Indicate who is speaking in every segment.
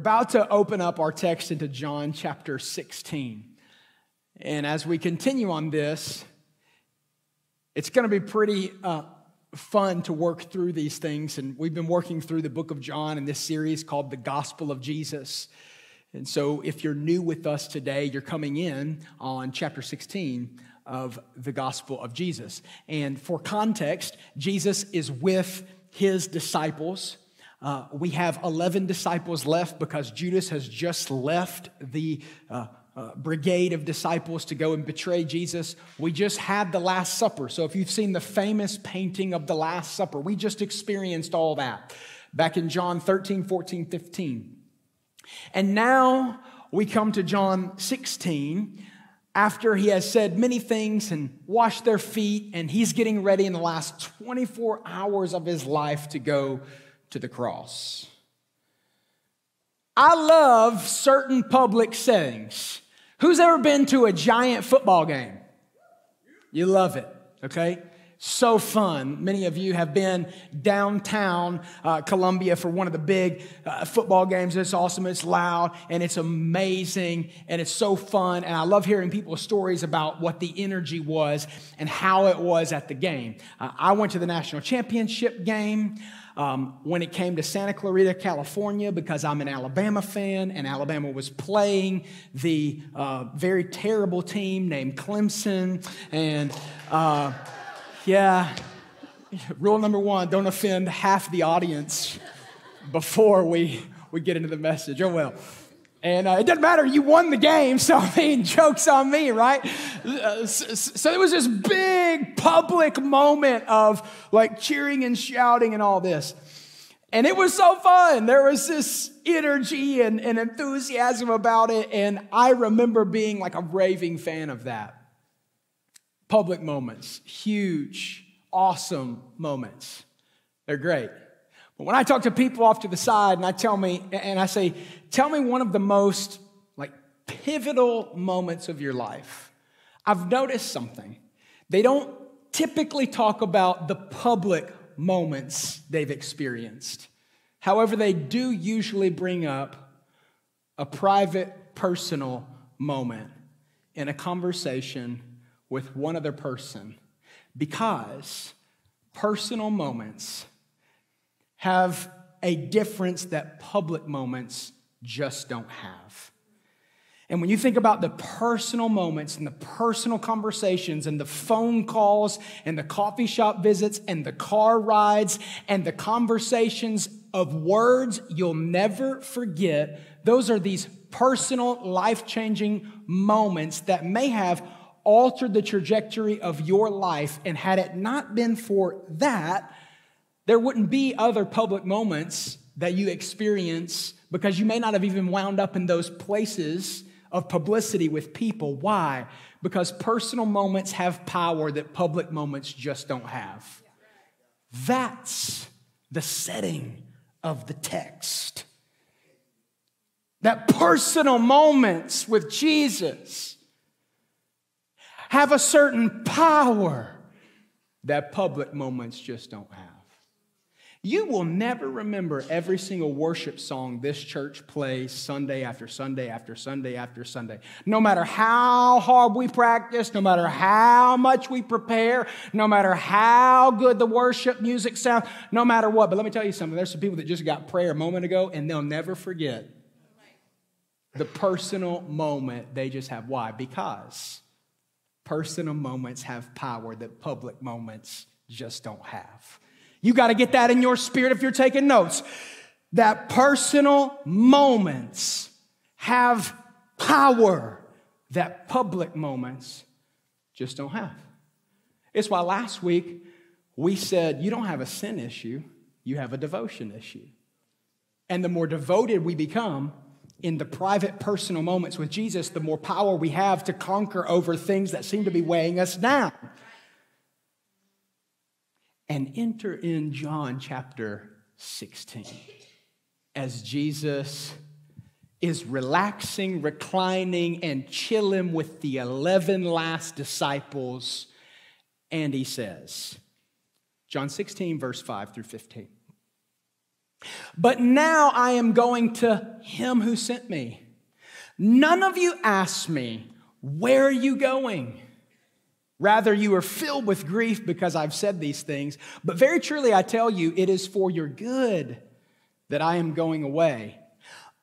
Speaker 1: about to open up our text into John chapter 16. And as we continue on this, it's going to be pretty uh, fun to work through these things. And we've been working through the book of John in this series called The Gospel of Jesus. And so if you're new with us today, you're coming in on chapter 16 of the Gospel of Jesus. And for context, Jesus is with his disciples. Uh, we have 11 disciples left because Judas has just left the uh, uh, brigade of disciples to go and betray Jesus. We just had the Last Supper. So if you've seen the famous painting of the Last Supper, we just experienced all that back in John 13, 14, 15. And now we come to John 16 after he has said many things and washed their feet, and he's getting ready in the last 24 hours of his life to go to the cross. I love certain public settings. Who's ever been to a giant football game? You love it, okay? so fun. Many of you have been downtown uh, Columbia for one of the big uh, football games. It's awesome, it's loud, and it's amazing, and it's so fun. And I love hearing people's stories about what the energy was and how it was at the game. Uh, I went to the national championship game. Um, when it came to Santa Clara, California, because I'm an Alabama fan, and Alabama was playing the uh, very terrible team named Clemson, and uh, yeah. Rule number one don't offend half the audience before we, we get into the message. Oh, well. And uh, it doesn't matter, you won the game, so I mean, joke's on me, right? Uh, so, so it was this big public moment of like cheering and shouting and all this. And it was so fun. There was this energy and, and enthusiasm about it. And I remember being like a raving fan of that public moments, huge, awesome moments. They're great. When I talk to people off to the side and I tell me, and I say, tell me one of the most like pivotal moments of your life, I've noticed something. They don't typically talk about the public moments they've experienced. However, they do usually bring up a private, personal moment in a conversation with one other person because personal moments have a difference that public moments just don't have. And when you think about the personal moments and the personal conversations and the phone calls and the coffee shop visits and the car rides and the conversations of words you'll never forget, those are these personal, life changing moments that may have altered the trajectory of your life. And had it not been for that, there wouldn't be other public moments that you experience because you may not have even wound up in those places of publicity with people. Why? Because personal moments have power that public moments just don't have. That's the setting of the text. That personal moments with Jesus have a certain power that public moments just don't have. You will never remember every single worship song this church plays Sunday after Sunday after Sunday after Sunday. No matter how hard we practice, no matter how much we prepare, no matter how good the worship music sounds, no matter what. But let me tell you something there's some people that just got prayer a moment ago and they'll never forget the personal moment they just have. Why? Because Personal moments have power that public moments just don't have. You got to get that in your spirit if you're taking notes. That personal moments have power that public moments just don't have. It's why last week we said you don't have a sin issue, you have a devotion issue. And the more devoted we become, in the private personal moments with Jesus, the more power we have to conquer over things that seem to be weighing us down. And enter in John chapter 16 as Jesus is relaxing, reclining, and chilling with the 11 last disciples. And he says, John 16, verse 5 through 15. But now I am going to him who sent me. None of you asked me, Where are you going? Rather, you are filled with grief because I've said these things. But very truly, I tell you, it is for your good that I am going away.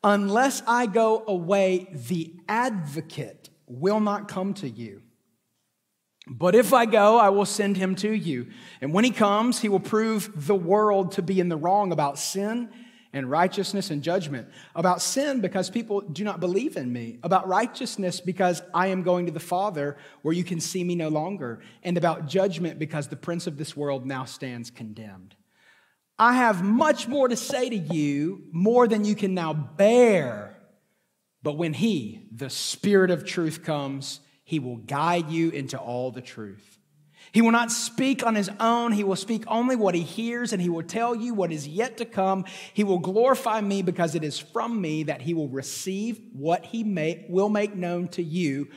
Speaker 1: Unless I go away, the advocate will not come to you. But if I go, I will send him to you. And when he comes, he will prove the world to be in the wrong about sin and righteousness and judgment. About sin, because people do not believe in me. About righteousness, because I am going to the Father where you can see me no longer. And about judgment, because the prince of this world now stands condemned. I have much more to say to you, more than you can now bear. But when he, the Spirit of truth, comes, he will guide you into all the truth. He will not speak on his own. He will speak only what he hears, and he will tell you what is yet to come. He will glorify me because it is from me that he will receive what he may, will make known to you.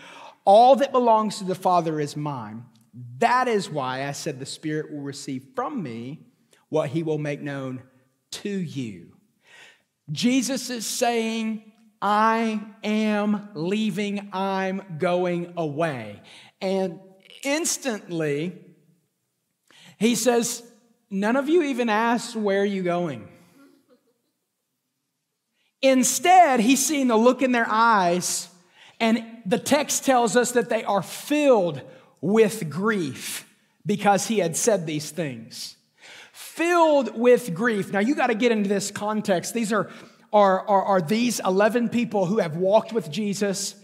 Speaker 1: All that belongs to the Father is mine. That is why I said the Spirit will receive from me what he will make known to you. Jesus is saying, I am leaving, I'm going away. And instantly, he says, None of you even asked, Where are you going? Instead, he's seeing the look in their eyes, and the text tells us that they are filled with grief because he had said these things. Filled with grief. Now, you got to get into this context. These are are, are, are these 11 people who have walked with Jesus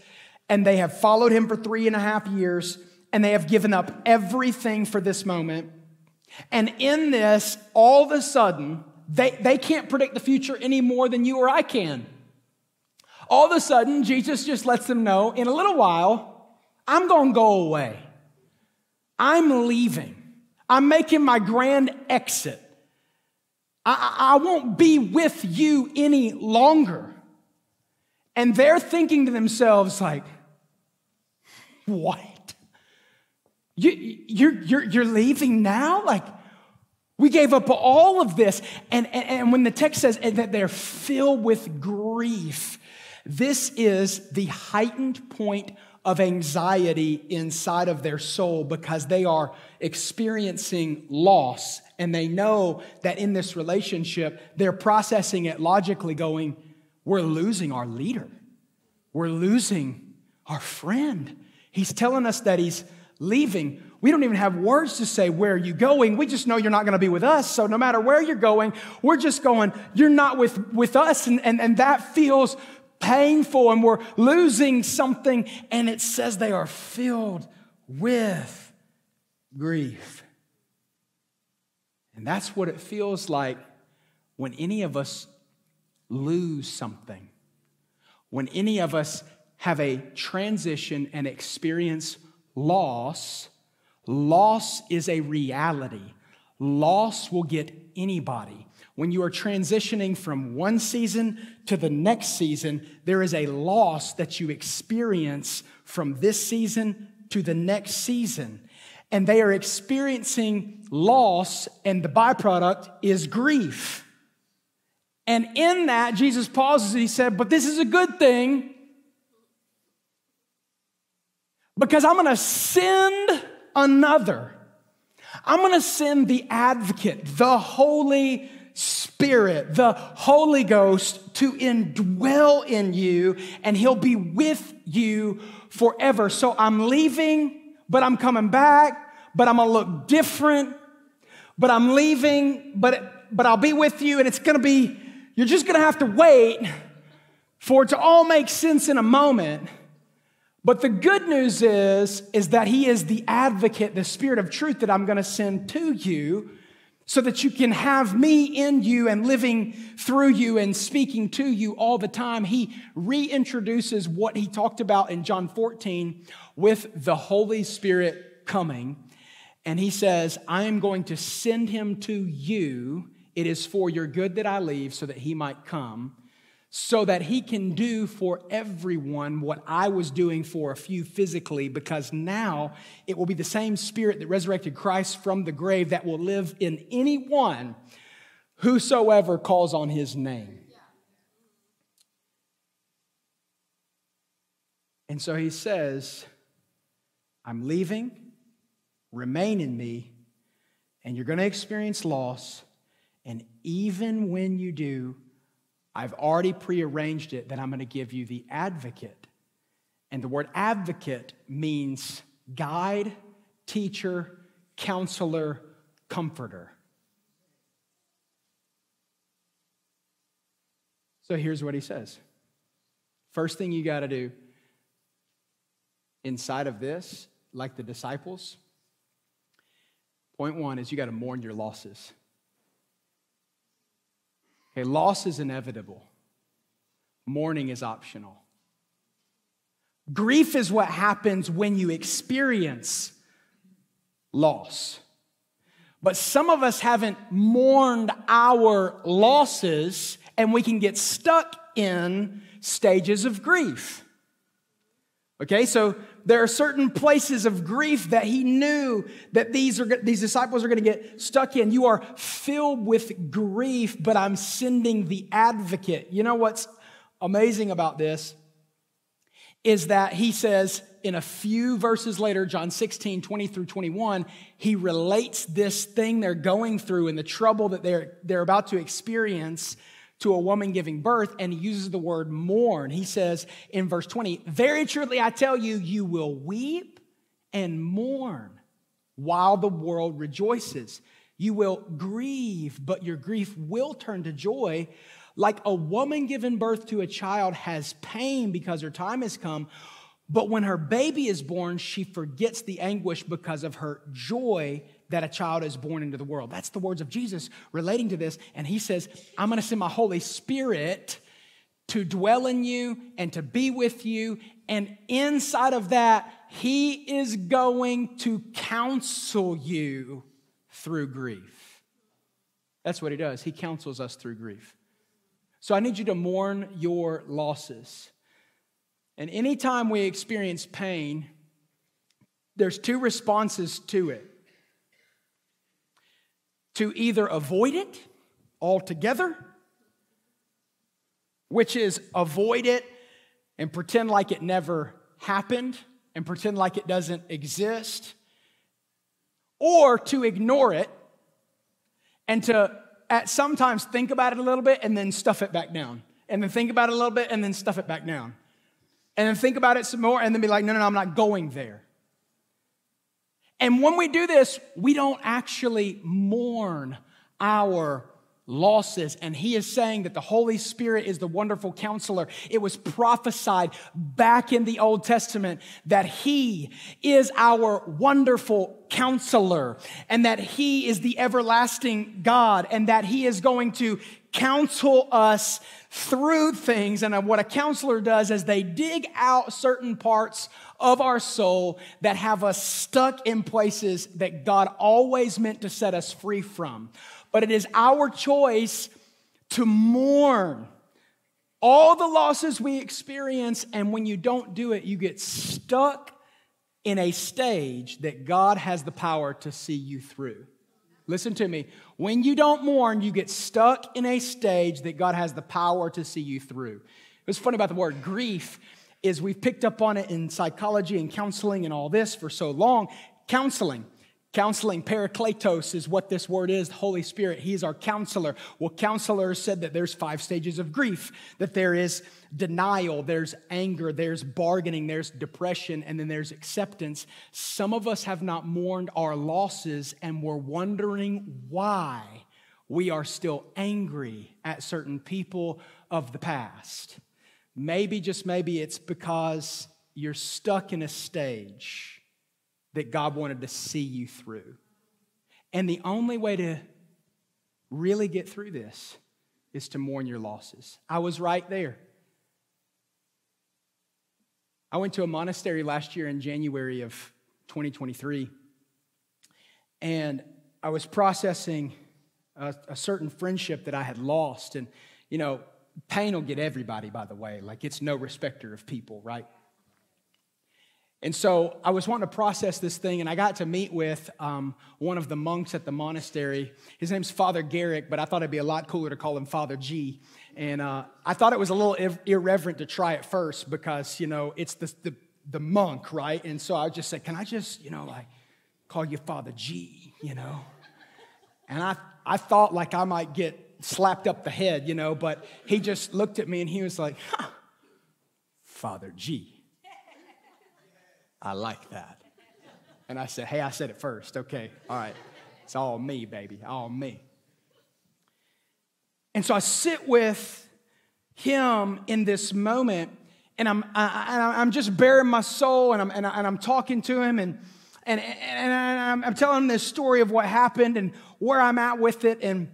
Speaker 1: and they have followed him for three and a half years and they have given up everything for this moment. And in this, all of a sudden, they, they can't predict the future any more than you or I can. All of a sudden, Jesus just lets them know in a little while, I'm going to go away. I'm leaving. I'm making my grand exit. I, I won't be with you any longer. And they're thinking to themselves, like, what? You, you're, you're, you're leaving now? Like, we gave up all of this. And, and, and when the text says that they're filled with grief, this is the heightened point of anxiety inside of their soul because they are experiencing loss and they know that in this relationship, they're processing it logically, going, We're losing our leader. We're losing our friend. He's telling us that he's leaving. We don't even have words to say, Where are you going? We just know you're not going to be with us. So no matter where you're going, we're just going, You're not with, with us. And, and, and that feels painful, and we're losing something. And it says they are filled with grief. And that's what it feels like when any of us lose something, when any of us have a transition and experience loss. Loss is a reality. Loss will get anybody. When you are transitioning from one season to the next season, there is a loss that you experience from this season to the next season and they are experiencing loss, and the byproduct is grief. And in that, Jesus pauses and he said, But this is a good thing because I'm going to send another. I'm going to send the advocate, the Holy Spirit, the Holy Ghost to indwell in you, and he'll be with you forever. So I'm leaving but I'm coming back, but I'm gonna look different, but I'm leaving, but, but I'll be with you, and it's gonna be, you're just gonna have to wait for it to all make sense in a moment. But the good news is, is that He is the advocate, the Spirit of truth that I'm gonna send to you so that you can have me in you and living through you and speaking to you all the time. He reintroduces what he talked about in John 14 with the Holy Spirit coming. And he says, I am going to send him to you. It is for your good that I leave so that he might come so that he can do for everyone what I was doing for a few physically, because now it will be the same spirit that resurrected Christ from the grave that will live in anyone whosoever calls on his name. And so he says, I'm leaving, remain in me, and you're going to experience loss. And even when you do, I've already prearranged it that I'm going to give you the advocate. And the word advocate means guide, teacher, counselor, comforter. So here's what he says First thing you got to do inside of this, like the disciples, point one is you got to mourn your losses. Okay, loss is inevitable, mourning is optional. Grief is what happens when you experience loss. But some of us haven't mourned our losses and we can get stuck in stages of grief. Okay, so there are certain places of grief that he knew that these, are, these disciples are going to get stuck in. You are filled with grief, but I'm sending the advocate. You know what's amazing about this? Is that he says in a few verses later, John 16, 20 through 21, he relates this thing they're going through and the trouble that they're, they're about to experience to a woman giving birth, and he uses the word mourn. He says in verse 20, Very truly I tell you, you will weep and mourn while the world rejoices. You will grieve, but your grief will turn to joy. Like a woman giving birth to a child has pain because her time has come, but when her baby is born, she forgets the anguish because of her joy that a child is born into the world. That's the words of Jesus relating to this. And he says, I'm going to send my Holy Spirit to dwell in you and to be with you. And inside of that, he is going to counsel you through grief. That's what he does. He counsels us through grief. So I need you to mourn your losses. And anytime we experience pain, there's two responses to it to either avoid it altogether, which is avoid it and pretend like it never happened and pretend like it doesn't exist, or to ignore it and to at sometimes think about it a little bit and then stuff it back down. And then think about it a little bit and then stuff it back down. And then think about it some more and then be like, no, no, no, I'm not going there. And when we do this, we don't actually mourn our losses. And he is saying that the Holy Spirit is the wonderful counselor. It was prophesied back in the Old Testament that he is our wonderful counselor and that he is the everlasting God and that he is going to counsel us through things. And what a counselor does is they dig out certain parts of our soul that have us stuck in places that God always meant to set us free from. But it is our choice to mourn all the losses we experience. And when you don't do it, you get stuck in a stage that God has the power to see you through. Listen to me. When you don't mourn, you get stuck in a stage that God has the power to see you through. What's funny about the word grief is we've picked up on it in psychology and counseling and all this for so long. Counseling. Counseling, parakletos is what this word is, the Holy Spirit. He is our counselor. Well, counselors said that there's five stages of grief, that there is denial, there's anger, there's bargaining, there's depression, and then there's acceptance. Some of us have not mourned our losses and we're wondering why we are still angry at certain people of the past. Maybe, just maybe, it's because you're stuck in a stage that God wanted to see you through. And the only way to really get through this is to mourn your losses. I was right there. I went to a monastery last year in January of 2023, and I was processing a, a certain friendship that I had lost. And, you know, pain will get everybody, by the way. Like, it's no respecter of people, right? And so I was wanting to process this thing, and I got to meet with um, one of the monks at the monastery. His name's Father Garrick, but I thought it'd be a lot cooler to call him Father G. And uh, I thought it was a little ir- irreverent to try it first because, you know, it's the, the, the monk, right? And so I just said, Can I just, you know, like call you Father G, you know? And I, I thought like I might get slapped up the head, you know, but he just looked at me and he was like, huh, Father G. I like that. And I said, Hey, I said it first. Okay, all right. It's all me, baby, all me. And so I sit with him in this moment, and I'm, I, am just bearing my soul, and I'm, and, I, am talking to him, and, and, and I'm, I'm telling him this story of what happened and where I'm at with it. And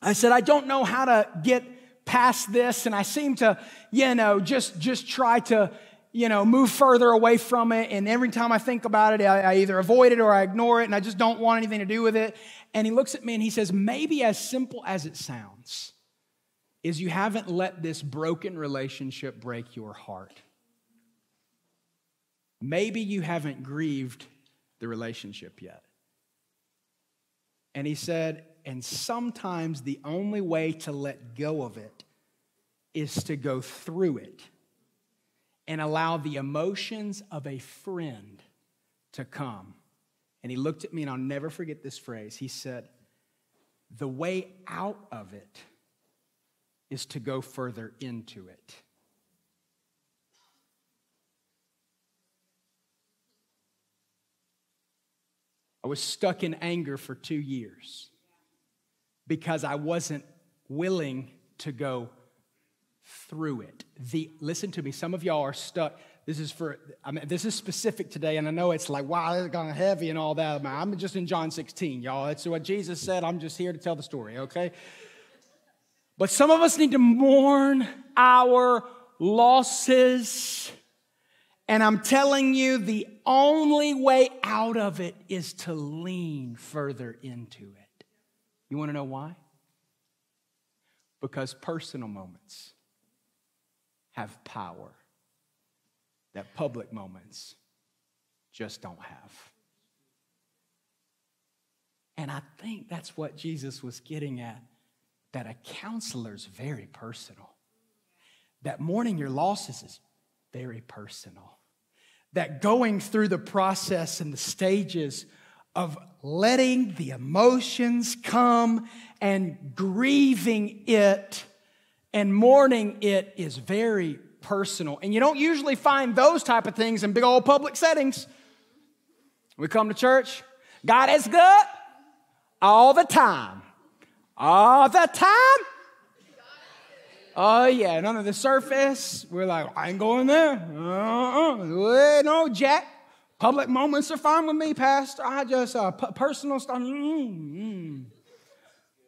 Speaker 1: I said, I don't know how to get past this, and I seem to, you know, just, just try to you know, move further away from it. And every time I think about it, I, I, either avoid it or I ignore it and I just don't want anything to do with it. And he looks at me and he says, maybe as simple as it sounds, is you haven't let this broken relationship break your heart. Maybe you haven't grieved the relationship yet. And he said, and sometimes the only way to let go of it is to go through it and allow the emotions of a friend to come. And he looked at me, and I'll never forget this phrase. He said, The way out of it is to go further into it. I was stuck in anger for two years because I wasn't willing to go through it. The, listen to me, some of y'all are stuck. This is for, I mean, this is specific today, and I know it's like, wow, it's kind heavy and all that. I'm just in John 16, y'all. That's what Jesus said. I'm just here to tell the story, okay? But some of us need to mourn our losses. And I'm telling you, the only way out of it is to lean further into it. You want to know why? Because personal moments have power that public moments just don't have. And I think that's what Jesus was getting at that a counselor's very personal. That mourning your losses is very personal. That going through the process and the stages of letting the emotions come and grieving it and mourning it is very personal. And you don't usually find those type of things in big old public settings. We come to church, God is good all the time. All the time? Oh, yeah, and under the surface, we're like, I ain't going there. Uh-uh. No, Jack. Public moments are fine with me, Pastor. I just, uh, personal stuff. Mm-hmm.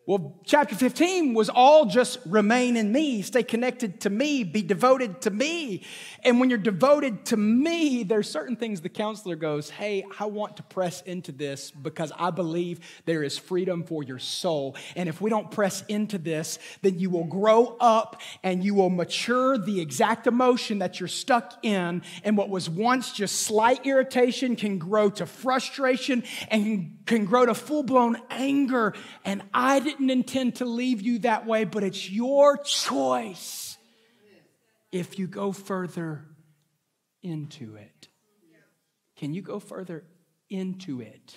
Speaker 1: Well, chapter 15 was all just remain in me, stay connected to me, be devoted to me. And when you're devoted to me, there's certain things the counselor goes, Hey, I want to press into this because I believe there is freedom for your soul. And if we don't press into this, then you will grow up and you will mature the exact emotion that you're stuck in. And what was once just slight irritation can grow to frustration and can grow to full blown anger. And I didn't intend to leave you that way, but it's your choice if you go further into it. Can you go further into it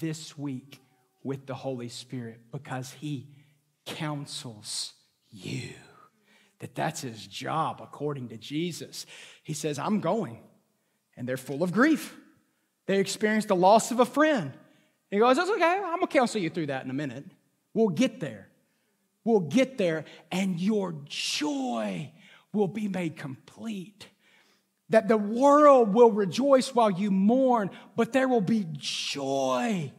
Speaker 1: this week with the Holy Spirit because He counsels you? That that's His job according to Jesus. He says, I'm going, and they're full of grief. They experienced the loss of a friend. He goes, okay, I'm gonna counsel you through that in a minute. We'll get there. We'll get there, and your joy will be made complete. That the world will rejoice while you mourn, but there will be joy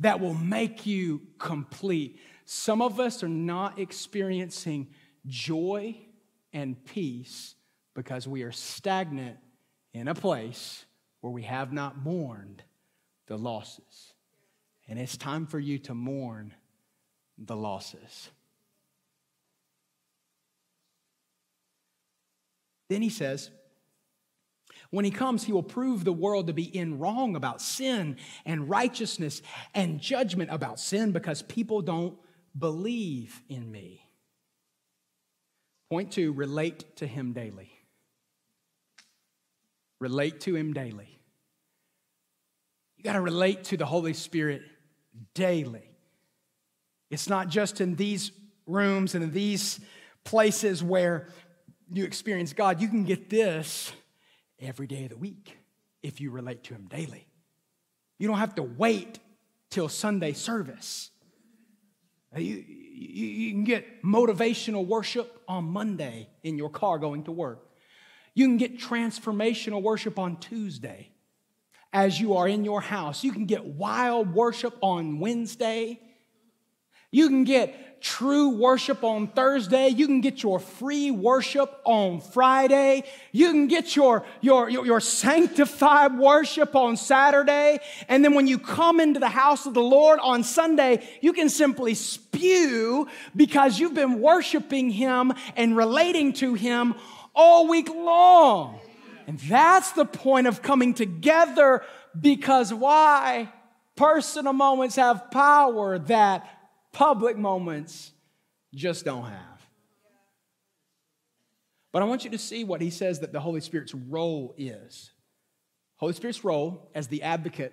Speaker 1: that will make you complete. Some of us are not experiencing joy and peace because we are stagnant in a place where we have not mourned the losses. And it's time for you to mourn the losses. Then he says, When he comes, he will prove the world to be in wrong about sin and righteousness and judgment about sin because people don't believe in me. Point two relate to him daily. Relate to him daily. You got to relate to the Holy Spirit daily. It's not just in these rooms and in these places where you experience God. You can get this every day of the week if you relate to Him daily. You don't have to wait till Sunday service. Uh, you, you, you, can get motivational worship on Monday in your car going to work. You can get transformational worship on Tuesday as you are in your house. You can get wild worship on Wednesday. You can get true worship on Thursday. You can get your free worship on Friday. You can get your, your, your, your, sanctified worship on Saturday. And then when you come into the house of the Lord on Sunday, you can simply spew because you've been worshiping Him and relating to Him all week long. And that's the point of coming together because why? Personal moments have power that public moments just don't have. But I want you to see what he says that the Holy Spirit's role is. Holy Spirit's role as the advocate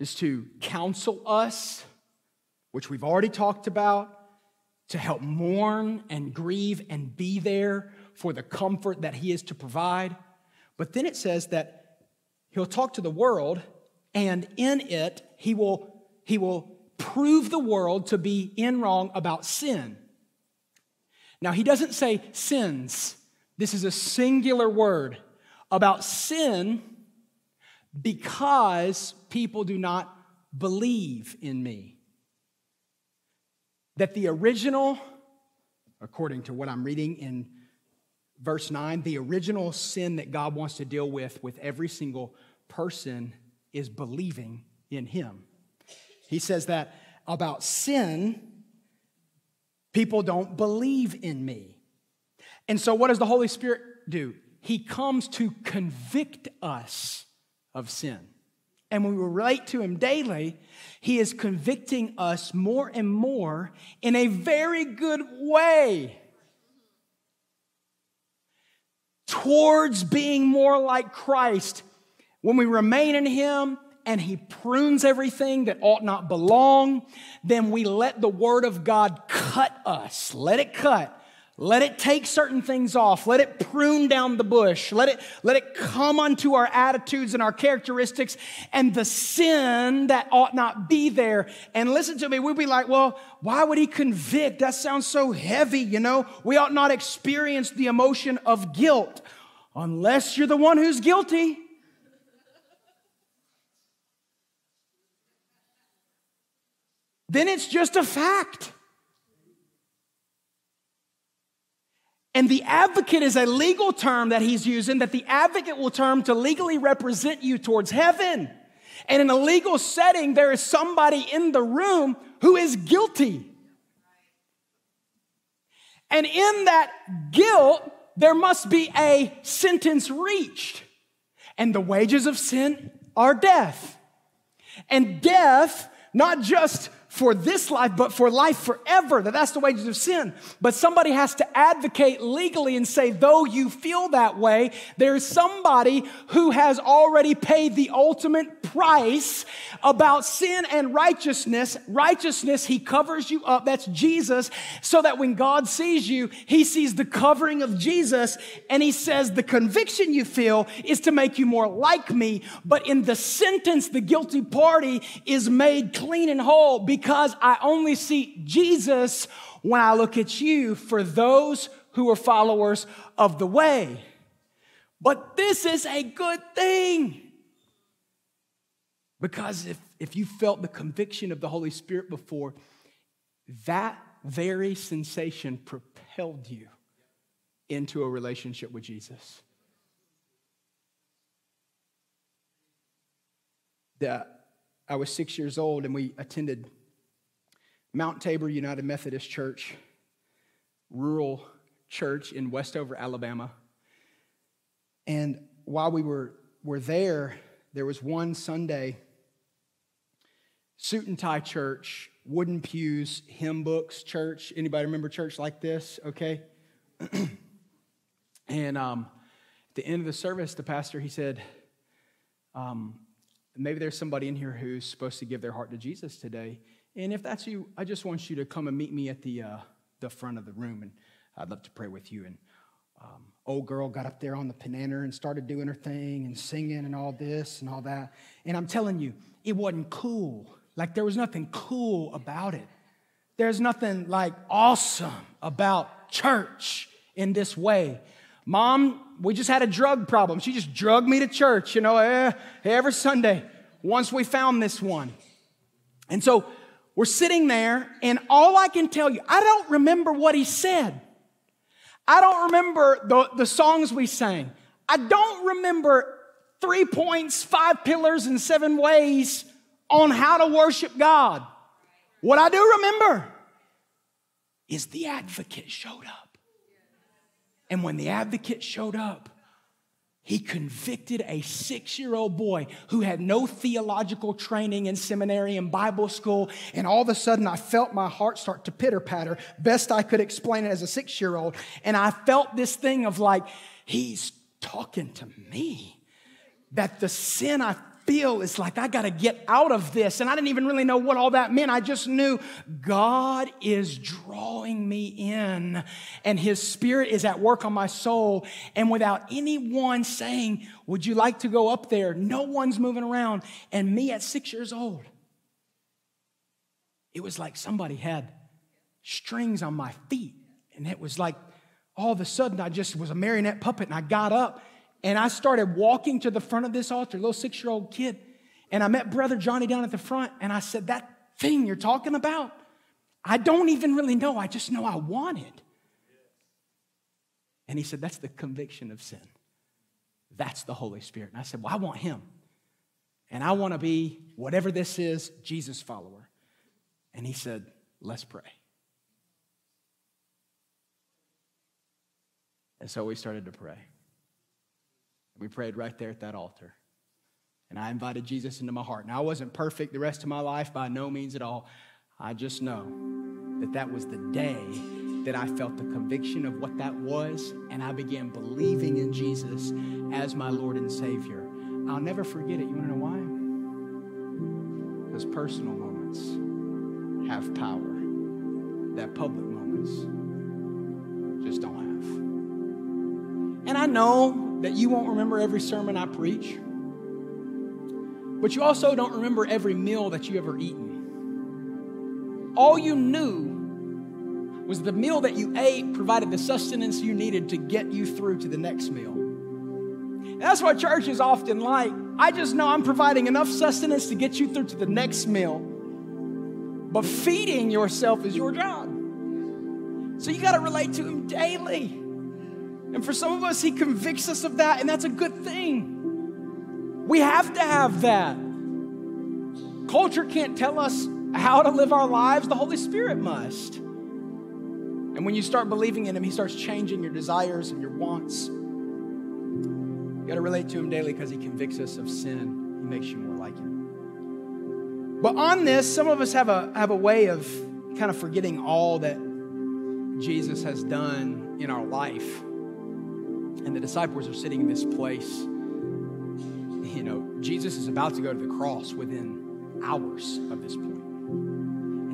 Speaker 1: is to counsel us, which we've already talked about, to help mourn and grieve and be there for the comfort that he is to provide. But then it says that he'll talk to the world, and in it, he will, he will prove the world to be in wrong about sin. Now, he doesn't say sins. This is a singular word about sin because people do not believe in me. That the original, according to what I'm reading in verse 9, the original sin that God wants to deal with with every single person is believing in him. He says that about sin, people don't believe in me. And so, what does the Holy Spirit do? He comes to convict us of sin. And when we relate to Him daily, He is convicting us more and more in a very good way towards being more like Christ. When we remain in Him, and he prunes everything that ought not belong, then we let the word of God cut us. Let it cut. Let it take certain things off. Let it prune down the bush. Let it, let it come unto our attitudes and our characteristics and the sin that ought not be there. And listen to me, we'd be like, well, why would he convict? That sounds so heavy, you know? We ought not experience the emotion of guilt unless you're the one who's guilty. then it's just a fact. And the advocate is a legal term that he's using that the advocate will term to legally represent you towards heaven. And in a legal setting, there is somebody in the room who is guilty. And in that guilt, there must be a sentence reached. And the wages of sin are death. And death, not just for this life, but for life forever, that that's the wages of sin. But somebody has to advocate legally and say, though you feel that way, there's somebody who has already paid the ultimate price about sin and righteousness. Righteousness, he covers you up. That's Jesus. So that when God sees you, he sees the covering of Jesus and he says, the conviction you feel is to make you more like me. But in the sentence, the guilty party is made clean and whole because because I only see Jesus when I look at you for those who are followers of the way. But this is a good thing. Because if, if you felt the conviction of the Holy Spirit before, that very sensation propelled you into a relationship with Jesus. The, I was six years old and we attended Mount Tabor United Methodist Church, rural church in Westover, Alabama. And while we were, were there, there was one Sunday, suit and tie church, wooden pews, hymn books church. Anybody remember church like this? Okay. and um, at the end of the service, the pastor, he said, um, maybe there's somebody in here who's supposed to give their heart to Jesus today. And if that's you, I just want you to come and meet me at the, uh, the front of the room, and I'd love to pray with you. And um, old girl got up there on the pianino and started doing her thing and singing and all this and all that. And I'm telling you, it wasn't cool. Like there was nothing cool about it. There's nothing like awesome about church in this way. Mom, we just had a drug problem. She just drugged me to church, you know, eh, every Sunday once we found this one. And so we're sitting there, and all I can tell you, I don't remember what he said. I don't remember the, the songs we sang. I don't remember three points, five pillars, and seven ways on how to worship God. What I do remember is the advocate showed up. And when the advocate showed up, he convicted a six year old boy who had no theological training in seminary and Bible school. And all of a sudden, I felt my heart start to pitter patter, best I could explain it as a six year old. And I felt this thing of like, he's talking to me. That the sin I feel is like, I got to get out of this. And I didn't even really know what all that meant. I just knew God is drawing me in and His Spirit is at work on my soul. And without anyone saying, Would you like to go up there? No one's moving around. And me at six years old, it was like somebody had strings on my feet. And it was like all of a sudden I just was a marionette puppet and I got up and I started walking to the front of this altar, little six year old kid. And I met Brother Johnny down at the front. And I said, That thing you're talking about, I don't even really know. I just know I want it. And he said, That's the conviction of sin. That's the Holy Spirit. And I said, Well, I want him. And I want to be, whatever this is, Jesus follower. And he said, Let's pray. And so we started to pray. We prayed right there at that altar. And I invited Jesus into my heart. Now, I wasn't perfect the rest of my life by no means at all. I just know that that was the day that I felt the conviction of what that was, and I began believing in Jesus as my Lord and Savior. I'll never forget it. You want to know why? Because personal moments have power that public moments just don't have. And I know that you won't remember every sermon I preach, but you also don't remember every meal that you ever eaten. All you knew was the meal that you ate provided the sustenance you needed to get you through to the next meal. And that's what church is often like. I just know I'm providing enough sustenance to get you through to the next meal. But feeding yourself is your job. So you got to relate to Him daily. And for some of us, He convicts us of that, and that's a good thing. We have to have that. Culture can't tell us how to live our lives, the Holy Spirit must. And when you start believing in Him, He starts changing your desires and your wants. You got to relate to Him daily because He convicts us of sin, He makes you more like Him. But on this, some of us have a, have a way of kind of forgetting all that Jesus has done in our life and the disciples are sitting in this place. You know, Jesus is about to go to the cross within hours of this point.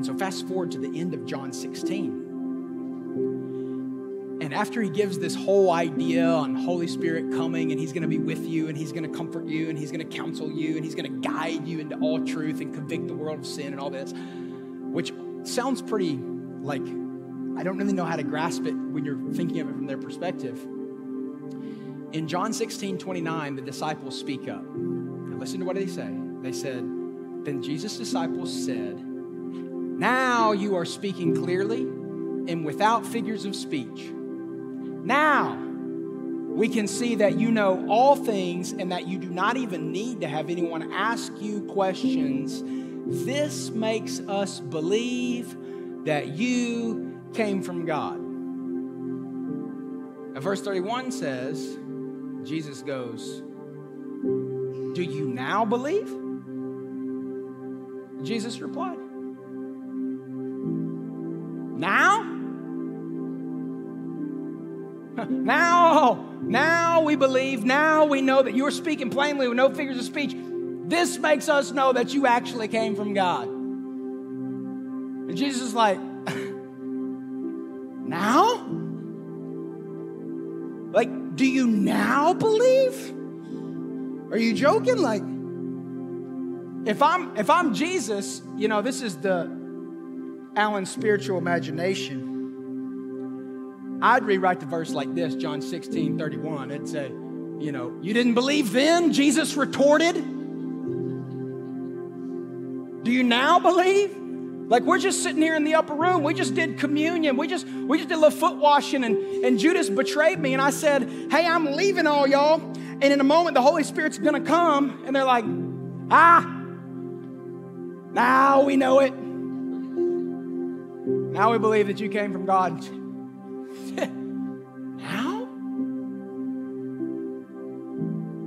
Speaker 1: And so, fast forward to the end of John 16. And after he gives this whole idea on Holy Spirit coming and he's going to be with you and he's going to comfort you and he's going to counsel you and he's going to guide you into all truth and convict the world of sin and all this, which sounds pretty like I don't really know how to grasp it when you're thinking of it from their perspective. In John 16, 29, the disciples speak up. Now listen to what they say. They said, Then Jesus' disciples said, Now you are speaking clearly and without figures of speech. Now we can see that you know all things and that you do not even need to have anyone ask you questions. This makes us believe that you came from God. Now, verse 31 says, Jesus goes, Do you now believe? Jesus replied, Now? Now, now we believe. Now we know that you're speaking plainly with no figures of speech. This makes us know that you actually came from God. And Jesus is like, Like, do you now believe? Are you joking? Like, if I'm if I'm Jesus, you know, this is the Allen spiritual imagination. I'd rewrite the verse like this, John 16, 31. It'd say, you know, you didn't believe then? Jesus retorted. Do you now believe? Like we're just sitting here in the upper room. We just did communion. We just we just did a little foot washing, and, and Judas betrayed me. And I said, Hey, I'm leaving all y'all. And in a moment, the Holy Spirit's gonna come, and they're like, ah, now we know it. Now we believe that you came from God. now?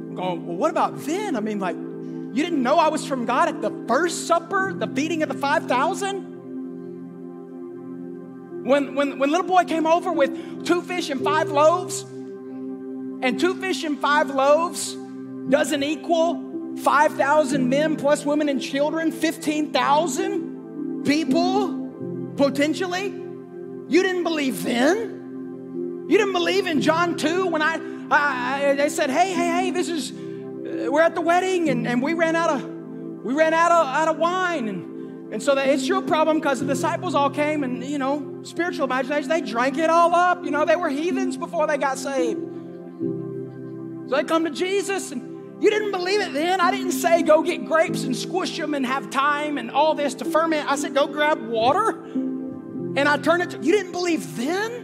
Speaker 1: I'm going, well, what about then? I mean, like, you didn't know I was from God at the first supper, the feeding of the 5,000? When, when, when little boy came over with two fish and five loaves, and two fish and five loaves doesn't equal 5,000 men plus women and children, 15,000 people potentially. You didn't believe then. You didn't believe in John 2 when I, I they said, hey, hey, hey, this is, we're at the wedding and, and we ran out of, we ran out of, out of wine. And, and so that it's your problem because the disciples all came and, you know, spiritual imagination, they drank it all up. You know, they were heathens before they got saved. So they come to Jesus and you didn't believe it then. I didn't say go get grapes and squish them and have time and all this to ferment. I said go grab water and I turned it to, you didn't believe then?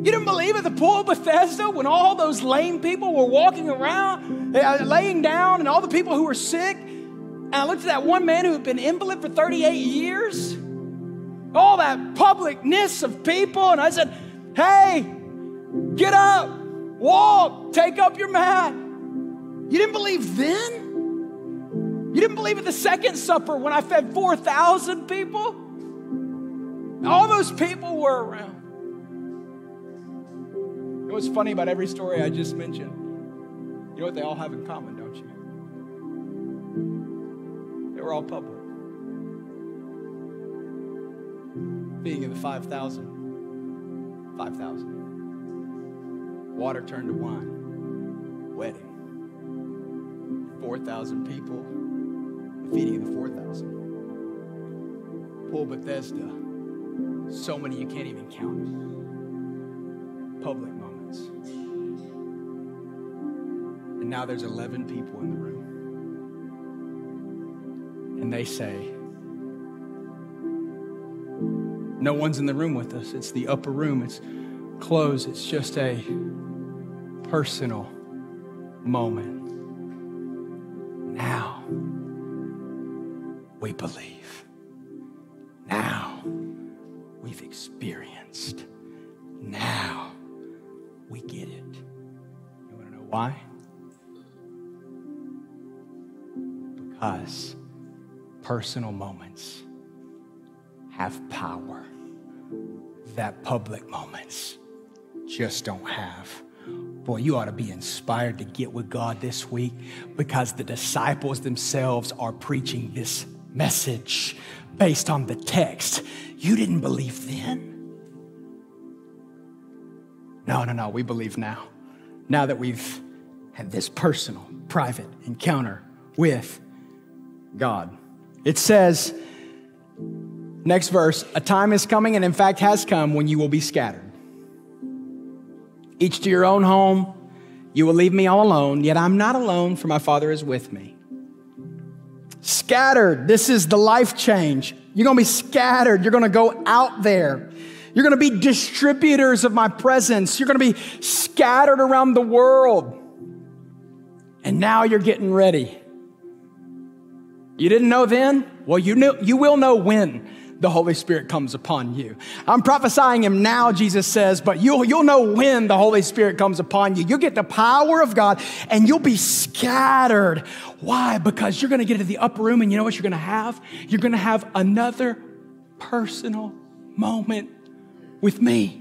Speaker 1: You didn't believe at the pool of Bethesda when all those lame people were walking around, uh, laying down, and all the people who were sick? And I looked at that one man who had been invalid for 38 years, all that publicness of people, and I said, Hey, get up. Walk, take up your mat. You didn't believe then? You didn't believe at the second supper when I fed 4,000 people? All those people were around. Know what's funny about every story I just mentioned? You know what they all have in common, don't you? They were all public. Being in the 5,000. 5,000. Water turned to wine. Wedding. 4,000 people. Feeding the 4,000. Pool Bethesda. So many you can't even count. Public And now there's 11 people in the room. And they say, No one's in the room with us. It's the upper room. It's closed. It's just a personal moment. Now we believe. Now we've experienced. Now we get it. You want to know why? Because personal moments have power that public moments just don't have. Boy, you ought to be inspired to get with God this week because the disciples themselves are preaching this message based on the text. You didn't believe then? No, no, no, we believe now. Now that we've had this personal, private encounter with God. It says, next verse, a time is coming, and in fact has come, when you will be scattered each to your own home. You will leave me all alone, yet I'm not alone, for my Father is with me. Scattered, this is the life change. You're gonna be scattered, you're gonna go out there. You're gonna be distributors of my presence, you're gonna be scattered around the world. And now you're getting ready. You didn't know then? Well, you, know, you will know when the Holy Spirit comes upon you. I'm prophesying him now, Jesus says, but you'll, you'll know when the Holy Spirit comes upon you. You'll get the power of God and you'll be scattered. Why? Because you're going to get to the upper room and you know what you're going to have? You're going to have another personal moment with me.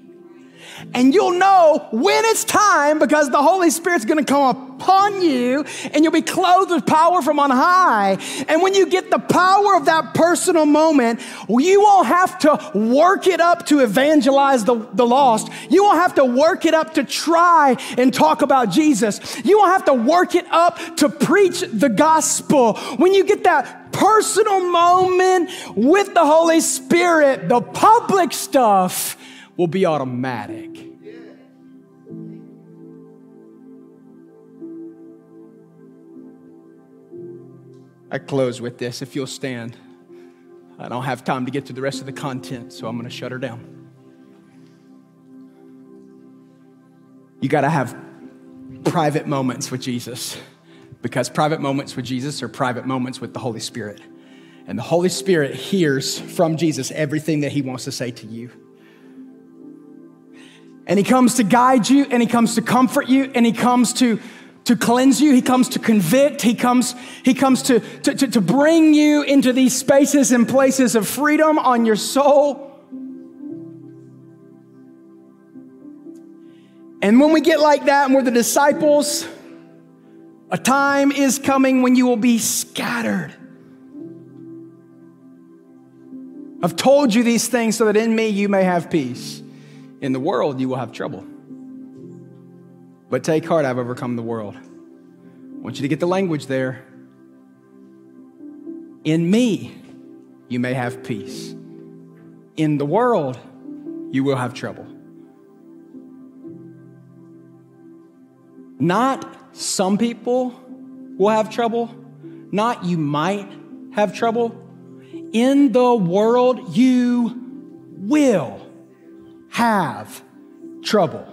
Speaker 1: And you'll know when it's time because the Holy Spirit's gonna come upon you and you'll be clothed with power from on high. And when you get the power of that personal moment, you won't have to work it up to evangelize the, the lost. You won't have to work it up to try and talk about Jesus. You won't have to work it up to preach the gospel. When you get that personal moment with the Holy Spirit, the public stuff will be automatic. I close with this. If you'll stand, I don't have time to get to the rest of the content, so I'm going to shut her down. You got to have private moments with Jesus because private moments with Jesus are private moments with the Holy Spirit. And the Holy Spirit hears from Jesus everything that he wants to say to you. And he comes to guide you, and he comes to comfort you, and he comes to, to cleanse you, he comes to convict, he comes, he comes to, to, to, to bring you into these spaces and places of freedom on your soul. And when we get like that and we're the disciples, a time is coming when you will be scattered. I've told you these things so that in me you may have peace. In the world, you will have trouble. But take heart, I've overcome the world. I want you to get the language there. In me, you may have peace. In the world, you will have trouble. Not some people will have trouble, not you might have trouble. In the world, you will have trouble.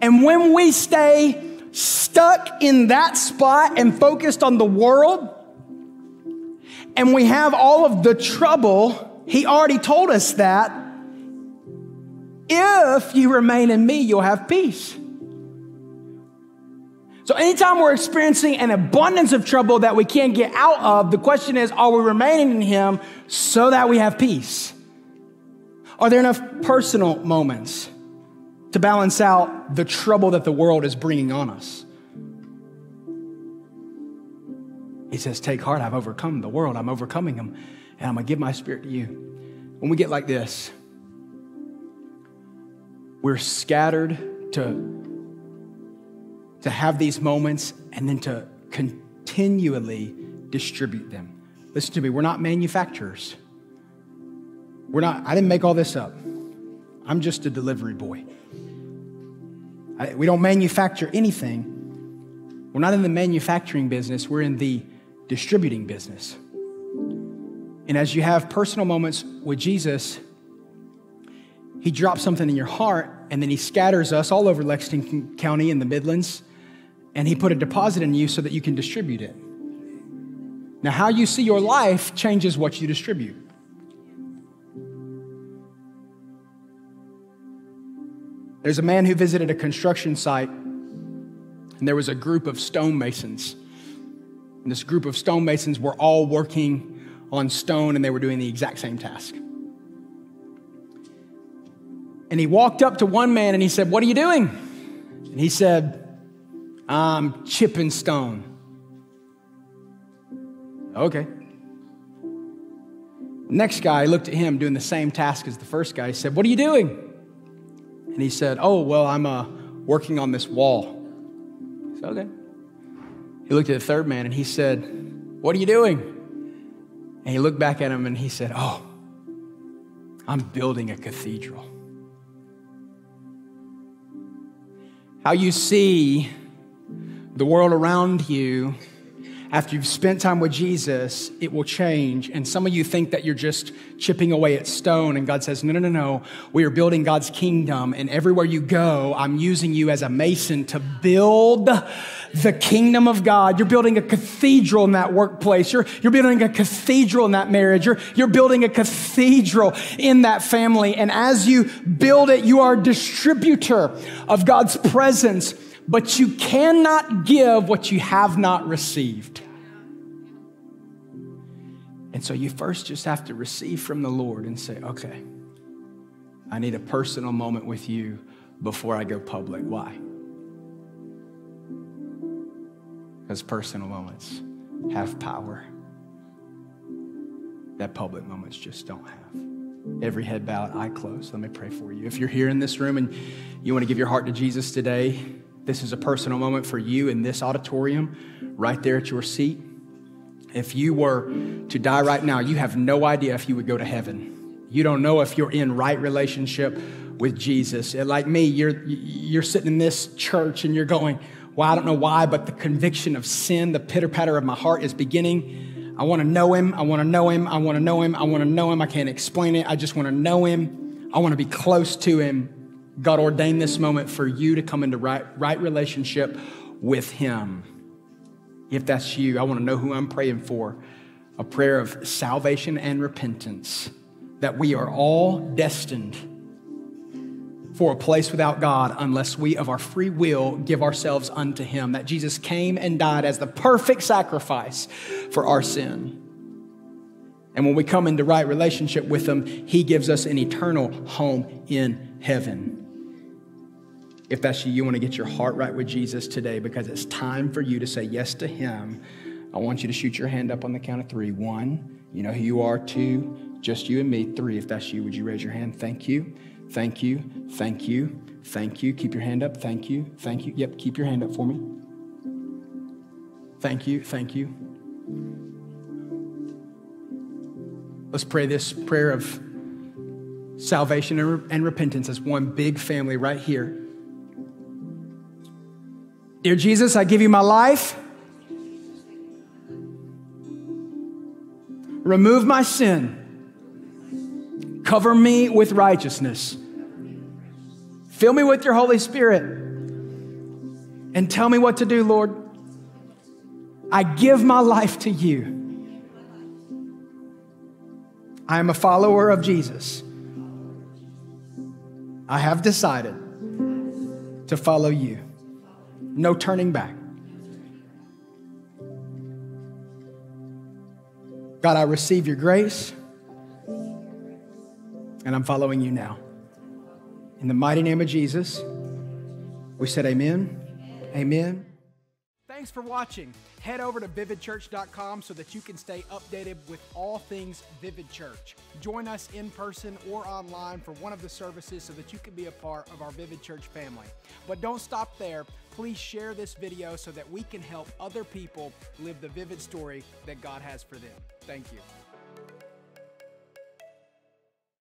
Speaker 1: And when we stay stuck in that spot and focused on the world, and we have all of the trouble, he already told us that if you remain in me, you'll have peace. So, anytime we're experiencing an abundance of trouble that we can't get out of, the question is are we remaining in Him so that we have peace? Are there enough personal moments to balance out the trouble that the world is bringing on us? He says, Take heart, I've overcome the world, I'm overcoming them, and I'm gonna give my spirit to you. When we get like this, we're scattered to, to have these moments and then to continually distribute them. Listen to me, we're not manufacturers. We're not, I didn't make all this up. I'm just a delivery boy. I, we don't manufacture anything. We're not in the manufacturing business, we're in the distributing business. And as you have personal moments with Jesus, He drops something in your heart, and then He scatters us all over Lexington County in the Midlands, and He put a deposit in you so that you can distribute it. Now, how you see your life changes what you distribute. There's a man who visited a construction site, and there was a group of stonemasons. And this group of stonemasons were all working on stone, and they were doing the exact same task. And he walked up to one man and he said, What are you doing? And he said, I'm chipping stone. Okay. Next guy looked at him doing the same task as the first guy. He said, What are you doing? And he said, Oh, well, I'm uh, working on this wall. I said, Okay. He looked at the third man and he said, What are you doing? And he looked back at him and he said, Oh, I'm building a cathedral. How you see the world around you after you've spent time with Jesus, it will change. And some of you think that you're just chipping away at stone, and God says, No, no, no, no. We are building God's kingdom, and everywhere you go, I'm using you as a mason to build the kingdom of God. You're building a cathedral in that workplace. You're, you're building a cathedral in that marriage. You're, you're building a cathedral in that family. And as you build it, you are a distributor of God's presence but you cannot give what you have not received. And so you first just have to receive from the Lord and say, okay, I need a personal moment with you before I go public. Why? Because personal moments have power that public moments just don't have. Every head bowed, eye closed. Let me pray for you. If you're here in this room and you want to give your heart to Jesus today, this is a personal moment for you in this auditorium, right there at your seat. If you were to die right now, you have no idea if you would go to heaven. You don't know if you're in right relationship with Jesus. Like me, you're, you're sitting in this church and you're going, well, I don't know why, but the conviction of sin, the pitter patter of my heart is beginning. I want to know him. I want to know him. I want to know him. I want to know him. I can't explain it. I just want to know him. I want to be close to him. God ordained this moment for you to come into right, right relationship with Him. If that's you, I want to know who I'm praying for. A prayer of salvation and repentance that we are all destined for a place without God unless we of our free will give ourselves unto Him. That Jesus came and died as the perfect sacrifice for our sin. And when we come into right relationship with Him, He gives us an eternal home in heaven. If that's you, you want to get your heart right with Jesus today because it's time for you to say yes to Him. I want you to shoot your hand up on the count of three. One, you know who you are. Two, just you and me. Three, if that's you, would you raise your hand? Thank you. Thank you. Thank you. Thank you. Keep your hand up. Thank you. Thank you. Yep, keep your hand up for me. Thank you. Thank you. Let's pray this prayer of salvation and repentance as one big family right here. Dear Jesus, I give you my life. Remove my sin. Cover me with righteousness. Fill me with your Holy Spirit. And tell me what to do, Lord. I give my life to you. I am a follower of Jesus. I have decided to follow you no turning back. God, I receive your grace and I'm following you now. In the mighty name of Jesus, we said amen. Amen. Thanks for watching. Head over to vividchurch.com so that you can stay updated with all things Vivid Church. Join us in person or online for one of the services so that you can be a part of our Vivid Church family. But don't stop there. Please share this video so that we can help other people live the vivid story that God has for them. Thank you.